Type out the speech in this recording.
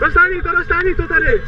Dostaní to, dostaní to tady!